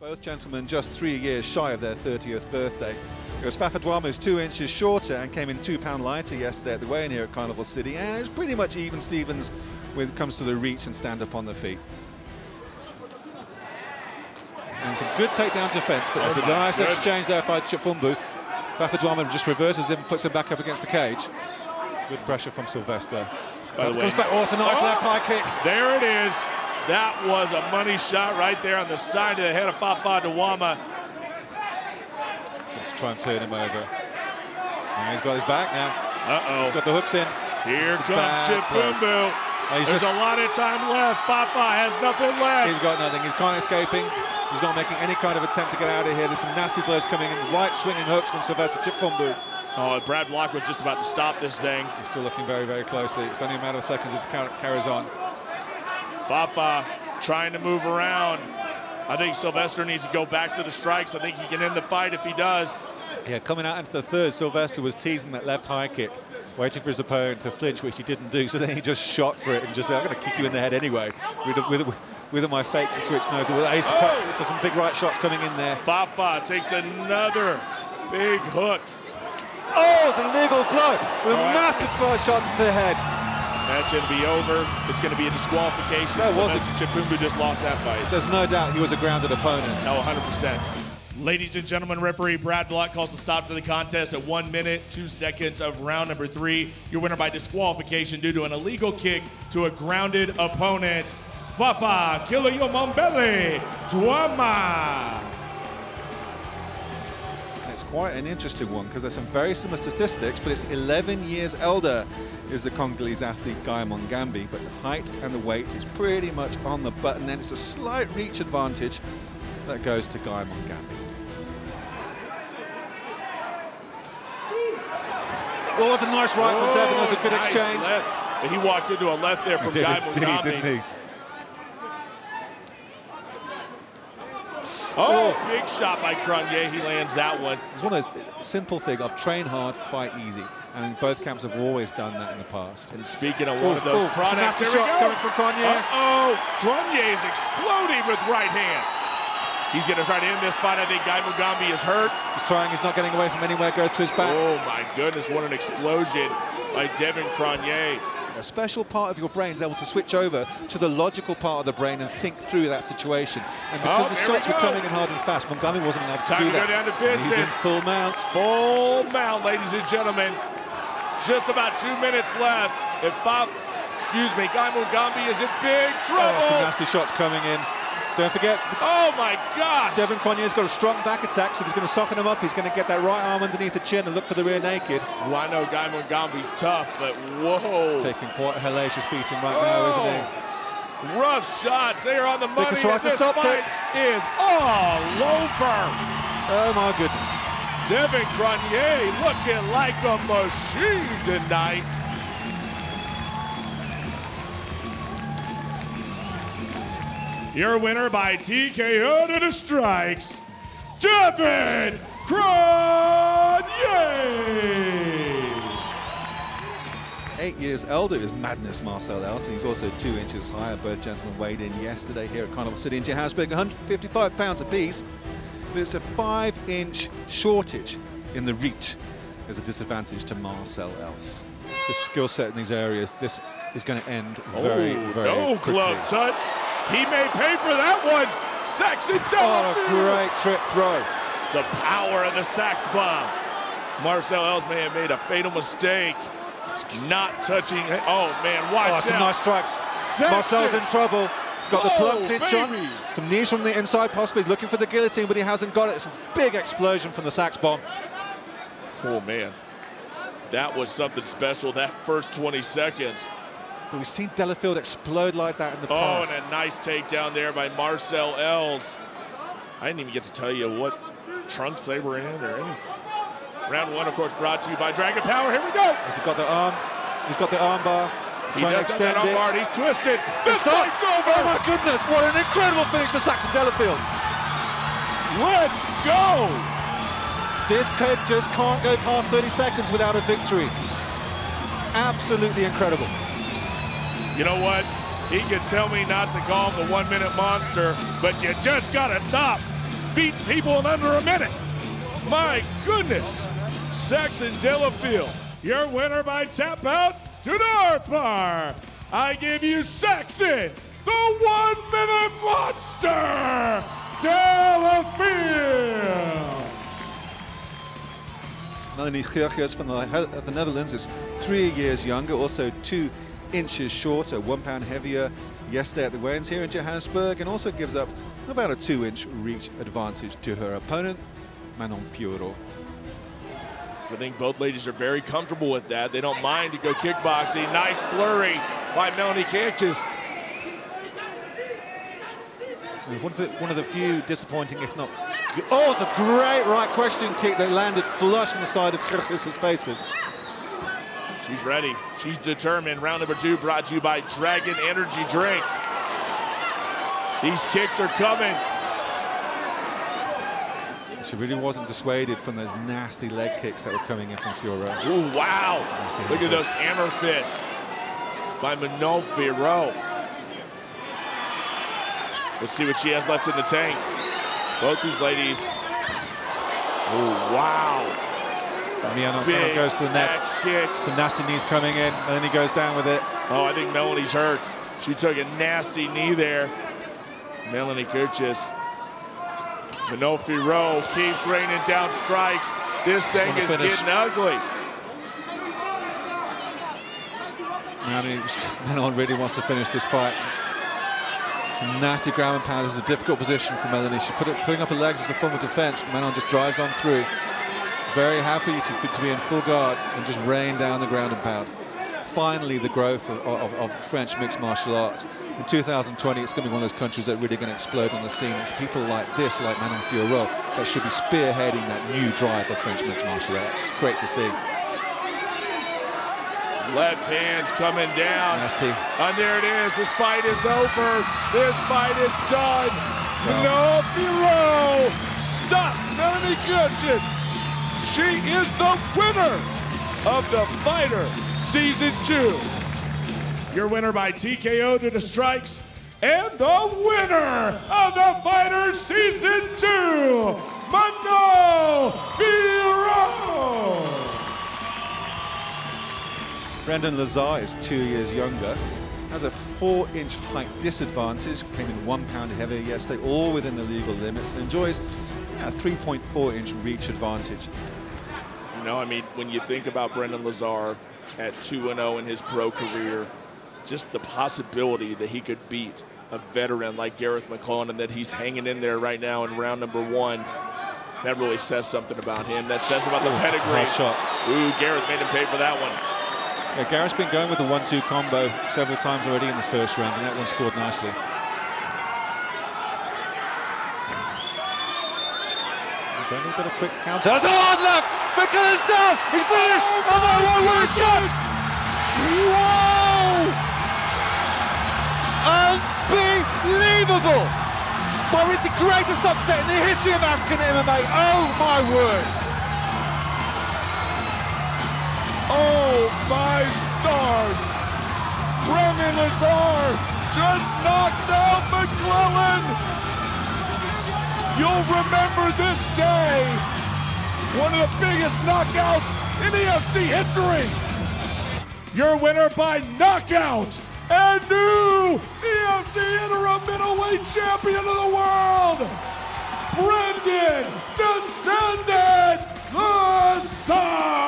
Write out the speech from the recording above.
Both gentlemen just three years shy of their 30th birthday. It was Fafadwama who's two inches shorter and came in two pound lighter yesterday at the weigh-in here at Carnival City, and it's pretty much even Stevens when it comes to the reach and stand up on the feet. And some good takedown defence, but there's Oh a nice goodness. exchange there by Chifumbu. Fafadwama just reverses him, puts him back up against the cage. Good pressure from Sylvester. By the way- Comes back, oh, it's a nice Oh! left high kick. There it is. That was a money shot right there on the side of the head of Fafa Dawama. Let's try and turn him over. And he's got his back now. Uh-oh. He's got the hooks in. Here It's comes Chipumbu. There's just- a lot of time left. Fafa has nothing left. He's got nothing. He's can't escaping. He's not making any kind of attempt to get out of here. There's some nasty blows coming in. Right swinging hooks from Sylvester Chipfumbu. Oh, Brad Block was just about to stop this thing. He's still looking very, very closely. It's only a matter of seconds. It car- carries on. Fafa trying to move around. I think Sylvester needs to go back to the strikes. I think he can end the fight if he does. Yeah, coming out into the third, Sylvester was teasing that left high kick, waiting for his opponent to flinch, which he didn't do. So then he just shot for it and just said, I'm going to kick you in the head anyway. With, with, with my fake to switch. With Ace Oh! There's some big right shots coming in there. Fafa takes another big hook. Oh, it's a legal blow with a All right. massive side shot to the head. That's going to be over. It's going to be a disqualification. That was Sylvester Chipumbu just lost that fight. There's no doubt he was a grounded opponent. No, 100%. Ladies and gentlemen, referee Brad Block calls a stop to the contest at one minute, two seconds of round number three. Your winner by disqualification due to an illegal kick to a grounded opponent, Fafa Kilayomambele Duama. And It's quite an interesting one because there's some very similar statistics, but it's 11 years elder is the Congolese athlete Guy Mongambi, but the height and the weight is pretty much on the button. Then it's a slight reach advantage that goes to Guy Mongambi. Oh, it's a nice right from Devin. It was a good nice exchange. left. He walked into a left there from Did, Guy did didn't he? Oh. oh, big shot by Cronje. He lands that one. It's one of those simple things of train hard, fight easy. And both camps have always done that in the past. And speaking of one Oh, of those oh, products, here we shots go. coming from Cronje. Uh-oh, Cronje is exploding with right hands. He's going to try to end this fight. I think Guy Mugambi is hurt. He's trying, he's not getting away from anywhere, goes to his back. Oh my goodness, what an explosion by Devin Cronje. A special part of your brain is able to switch over to the logical part of the brain and think through that situation. And because Oh, the here we shots were coming in hard and fast, Montgomery wasn't able to Time do to go that. down to And He's in business. full mount. Full mount, ladies and gentlemen. Just about two minutes left. If Bob, excuse me, Guy Mugambi is in big Oh, some nasty shots coming in. Don't forget, Oh my God! Devin Cronje's got a strong back attack, so he's going to soften him up. He's going to get that right arm underneath the chin and look for the rear naked. Well, I know Guy Mugambi's tough, but whoa. He's taking quite a hellacious beating right now, isn't he? Rough shots. They are on the money. and this stop fight is all over. Oh my goodness. Devin Cronje looking like a machine tonight. Your winner by TKO to the strikes, Devin Cronje. Eight years elder is Madness Marcel Elson. He's also two inches higher. Both gentlemen weighed in yesterday here at Carnival City in Johannesburg, 155 pounds apiece. But it's a five-inch shortage in the reach as a disadvantage to Marcel Else. The skill set in these areas, this is going to end very, oh, very no quickly. glove touch. He may pay for that one. Saxon What a oh, Delafield. great trip throw. The power of the sax bomb. Marcel Els may have made a fatal mistake. Not touching. Oh man, oh, watch Oh, some out. nice strikes. Marcel's in trouble. He's got the Oh, plug clinch on. Some knees from the inside, possibly. He's looking for the guillotine, but he hasn't got it. It's a big explosion from the sax bomb. Oh man, that was something special. That first 20 seconds. But we've seen Delafield explode like that in the Oh, past. and a nice takedown there by Marcel Els. I didn't even get to tell you what trunks they were in or anything. Round one, of course, brought to you by Dragon Power. Here we go. He's got the arm. He's got the arm bar. He trying to have that extend arm bar. He's twisted. This fight's over. Oh my goodness! What an incredible finish for Saxon Delafield. Let's go. This kid just can't go past 30 seconds without a victory. Absolutely incredible. You know what? He could tell me not to call him the one minute monster, but you just gotta stop beating people in under a minute. My goodness. Saxon Delafield, your winner by tap out to Darpar. I give you Saxon, the one minute monster, Delafield. Melanie Geurgers from the Netherlands is three years younger, also two inches shorter, one pound heavier yesterday at the weigh-ins here in Johannesburg, and also gives up about a two-inch reach advantage to her opponent, Manon Fiorot. I think both ladies are very comfortable with that. They don't mind to go kickboxing. Nice flurry by Melanie Geurgers. One of, the, one of the few disappointing, if not... Oh, it's a great right question kick that landed flush on the side of Geurgers' faces. She's ready. She's determined. Round number two brought to you by Dragon Energy Drink. These kicks are coming. She really wasn't dissuaded from those nasty leg kicks that were coming in from Fiorot. Ooh, wow. Look at those hammer fists by Manon Fiorot. Let's see what she has left in the tank. Both these ladies. Oh, wow. Miano goes to the net. Kick. Some nasty knees coming in, and then he goes down with it. Oh, I think Melanie's hurt. She took a nasty knee there. Melanie Geurgers. Manon Fiorot keeps raining down strikes. This thing is finish. getting ugly. Manon really wants to finish this fight. Some nasty ground and pound. This is a difficult position for Melanie. She put it, putting up her legs as a form of defense. Manon just drives on through. Very happy to, to, be in full guard and just rain down the ground and pound. Finally, the growth of, of, of French mixed martial arts. In 2020, it's going to be one of those countries that really going to explode on the scene. It's people like this, like Manon Fiorot, that should be spearheading that new drive of French mixed martial arts. Great to see. Left hands coming down. Nasty. And there it is. This fight is over. This fight is done. No, Fiorot stops Melanie Geurgers. She is the winner of the Fighter Season 2. Your winner by TKO to the strikes and the winner of the Fighter Season 2, Manon Fiorot. Brendan Lesar is two years younger, has a four-inch height disadvantage, came in one pound heavier yesterday, all within the legal limits, and enjoys a 3.4-inch reach advantage. Know, I mean, when you think about Brendan Lesar at 2-0 in his pro career, just the possibility that he could beat a veteran like Garreth McLellan and that he's hanging in there right now in round number one, that really says something about him. That says about the pedigree. Shot. Ooh, Garreth made him pay for that one. Yeah, Garreth's been going with the one-two combo several times already in this first round, and that one scored nicely. Then he's got a quick counter. There's a hard left! McKellar's down! He's finished! Oh, oh my God, what a shot! Whoa! Unbelievable! Probably the greatest upset in the history of African MMA. Oh my word! Oh my stars! Brendan Lesar just knocked out McLellan! You'll remember this day. One of the biggest knockouts in EFC history. Your winner by knockout and new EFC interim middleweight champion of the world, Brendan Descendant Lesar.